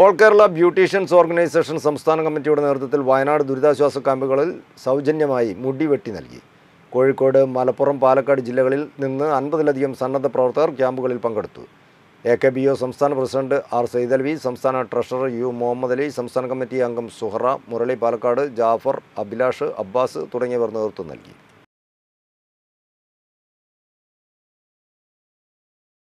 All Kerala beauticians organisation സംസ്ഥാന കമ്മിറ്റിയുടെ നേതൃത്വത്തിൽ വയനാട് ദുരിതാശ്വാസ ക്യാമ്പുകളിൽ സൗജന്യമായി മുടി വെട്ടി നൽകി. കോഴിക്കോട് മലപ്പുറം പാലക്കാട് ജില്ലകളിൽ നിന്ന് അൻപതിലധികം സന്നദ്ധ പ്രവർത്തകർ ക്യാമ്പുകളിൽ പങ്കെടുത്തു. എ കെ ബി ഒ സംസ്ഥാന പ്രസിഡന്റ് ആർ സൈദൽവി സംസ്ഥാന ട്രഷറർ യു മുഹമ്മദ് അലി സംസ്ഥാന കമ്മിറ്റി അംഗം സുഹറ മുരളി പാലക്കാട് ജാഫർ അഭിലാഷ് അബ്ബാസ് തുടങ്ങിയവർ നേതൃത്വം നൽകി.